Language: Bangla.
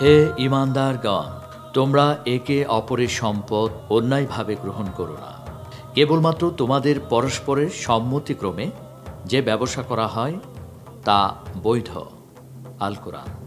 হে ইমানদারগণ তোমরা একে অপরের সম্পদ অন্যায়ভাবে গ্রহণ করো না। কেবলমাত্র তোমাদের পরস্পরের সম্মতিক্রমে যে ব্যবসা করা হয়, তা বৈধ। আল কোরআন।